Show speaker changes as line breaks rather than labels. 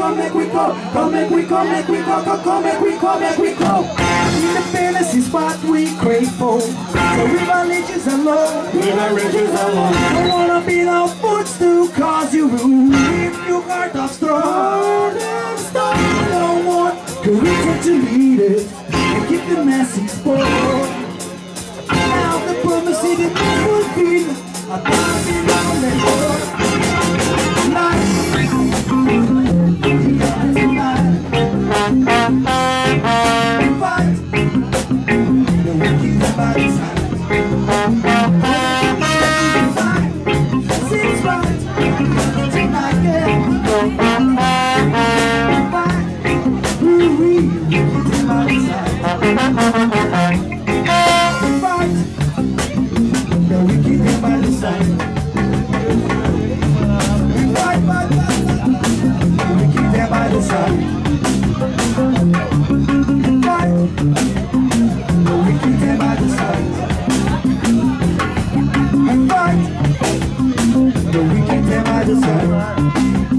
go, make we go, go make we go, make we go, go, go make we go, make we go. In the fantasy spot we crave for, so leave our legends alone, leave our legends alone. Don't wanna be the fools to cause you ruin If you are the strong, then stop. Don't want courage to lead it and keep the message bold. Now the promise it will be. Mm-hmm. 开